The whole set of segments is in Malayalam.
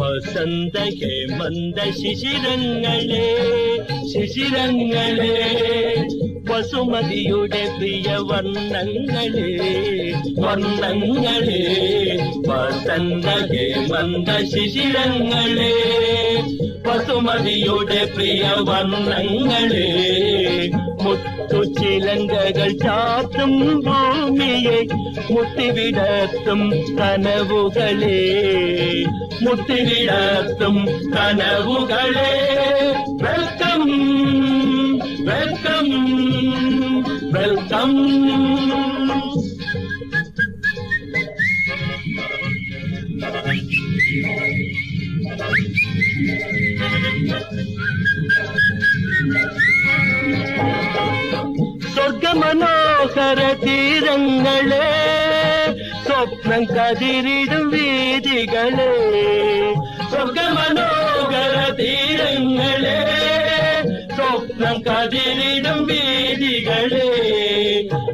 वसन्द के मन्द शिशिरङ्गले। വസുമതിയുടെ പ്രിയ വർണങ്ങളെ വർണങ്ങളെ വസന്തകേ മന്ദ ശിശിരങ്ങളെ. വസുമതിയുടെ പ്രിയ വർണങ്ങളെ മുത്തുചിലങ്കകൾ ചാത്തും ഭൂമിയെ മുത്തിവിടത്തും കനവുകളെ. മുത്തിവിടത്തും കനവുകളെ. Welcome welcome. வெல்கம். சொர்க்க மனோகர தீரங்களே சொப்னம் கதிரிடும் வீதிகளே. சொர்க்க மனோகர தீரங்களே நம் கதிரிடும் வேதிகளே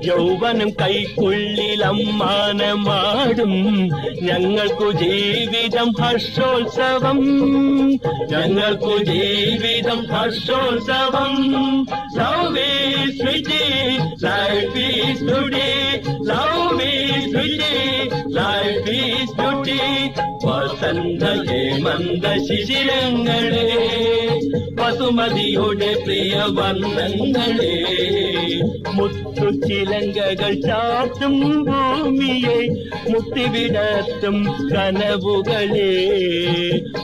യൗവനം കൈക്കുള്ളിൽ അമ്മാനമാടും. ഞങ്ങൾക്കു ജീവിതം ഹർഷോത്സവം. ഞങ്ങൾക്കു ജീവിതം ഹർഷോത്സവം. Love is life is today love life is beauty വസന്ത ഹേമന്ത ശിശിരങ്ങളെ വസുമതിയുടെ പ്രിയ വർണ്ണങ്ങളെ മുത്തു ചിലങ്കകൾ ചാത്തും ഭൂമിയെ മുത്തിവിടത്തും കനവുകളെ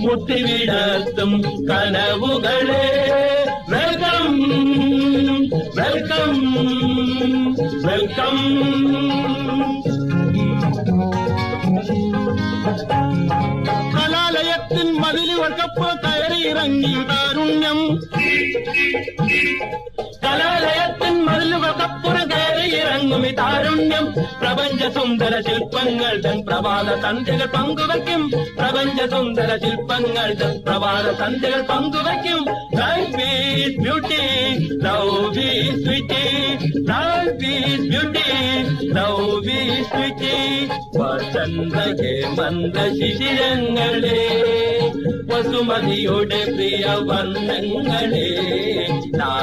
മുത്തിവിടത്തും കനവുകളെ വെൽക്കം വെൽക്കം വെൽക്കം കലാലയത്തിൻ മതിലുകൾക്കപ്പ് കയറിയിറങ്ങി താരുണ്യം കലാലയത്തിൻ മതിലുകൾക്കപ്പുറം കയറി ഇറങ്ങും താരുണ്യം. പ്രപഞ്ച സുന്ദര ശില്പങ്ങൾ തൻ പ്രഭാത സന്ധ്യകൾ പങ്കുവയ്ക്കും. പ്രപഞ്ച സുന്ദര ശില്പങ്ങൾ തൻ പ്രഭാത സന്ധ്യകൾ പങ്കുവയ്ക്കും. Beauty love is is beauty love is sweety വസന്ത ഹേമന്ത ശിശിരങ്ങളെ വസുമതിയുടെ പ്രിയ വർണ്ണങ്ങളെ ലാ